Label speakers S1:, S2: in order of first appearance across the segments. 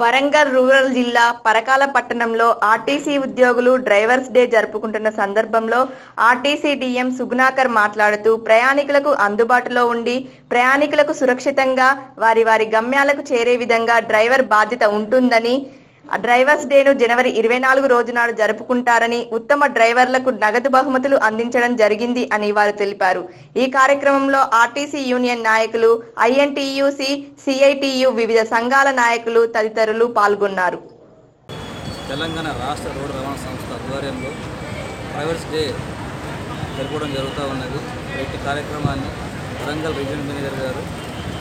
S1: Warangal rural జిల్లా పరకాల పట్టణంలో RTC ఉద్యోగులు డ్రైవర్స్ డే జరుపుకుంటున్న సందర్భంలో ఆర్టీసీ డిఎం సుగుణాకర్ మాట్లాడుతూ ప్రయాణికులకు అందుబాటులో ఉండి ప్రయాణికులకు సురక్షితంగా వారి వారి గమ్యాలకు చేరే విధంగా డ్రైవర్ బాధ్యత ఉంటుందని డ్రైవర్స్ డేను జనవరి ఇరవై నాలుగు రోజు నాడు జరుపుకుంటారని ఉత్తమ డ్రైవర్లకు నగదు బహుమతులు అందించడం జరిగింది అని వారు తెలిపారు ఈ కార్యక్రమంలో ఆర్టీసీ యూనియన్ నాయకులు ఐఎన్టీయూసీ సిఐటియు వివిధ సంఘాల నాయకులు తదితరులు పాల్గొన్నారు
S2: తెలంగాణ రాష్ట్ర రోడ్డు రవాణా సంస్థ ఆధ్వర్యంలో డ్రైవర్స్ డే జరుగుతూ ఉన్నది కార్యక్రమాన్ని వరంగల్ రీజనల్ మేనేజర్ గారు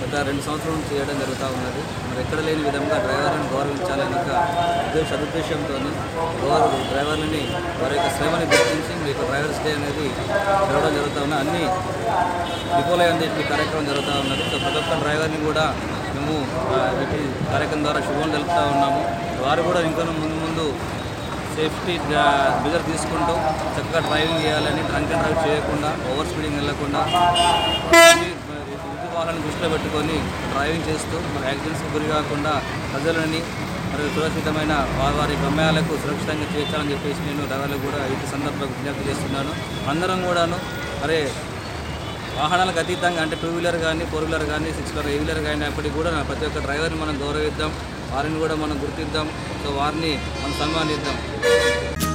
S2: గత రెండు సంవత్సరాలు చేయడం జరుగుతూ ఉన్నది మరి ఎక్కడ లేని విధంగా డ్రైవర్లను గౌరవించాలని సదుద్దేశంతో వారు డ్రైవర్లని వారి యొక్క శ్రమని గుర్తించి మీకు డ్రైవర్స్ డే అనేది జరగడం జరుగుతూ ఉన్న అన్ని విపులయం చెప్పి కార్యక్రమం జరుగుతూ ఉన్నది సో ప్రతి ఒక్క డ్రైవర్ని కూడా మేము వీటి కార్యక్రమం ద్వారా శుభం తెలుపుతూ ఉన్నాము వారు కూడా ఇంకా ముందు ముందు సేఫ్టీ మెజర్ తీసుకుంటూ చక్కగా డ్రైవింగ్ చేయాలని డ్రంక్ అండ్ డ్రైవ్ చేయకుండా ఓవర్ స్పీడింగ్ వెళ్ళకుండా వాహనాన్ని దృష్టిలో పెట్టుకొని డ్రైవింగ్ చేస్తూ మరి యాక్సిడెంట్స్కి గురి కాకుండా ప్రజలని మరియు సురక్షితమైన వారి గమ్యాలకు సురక్షితంగా చేర్చాలని చెప్పేసి నేను డ్రైవర్లకు కూడా ఇటు సందర్భంగా విజ్ఞప్తి చేస్తున్నాను అందరం కూడాను అరే వాహనాలకు అతీతంగా అంటే టూ వీలర్ కానీ ఫోర్ వీలర్ కానీ సిక్స్ వీలర్ ఎయిట్ వీలర్ కానీ అప్పటికి కూడా ప్రతి ఒక్క డ్రైవర్ని మనం గౌరవిద్దాం వారిని కూడా మనం గుర్తిద్దాం సో వారిని మనం సన్మానిద్దాం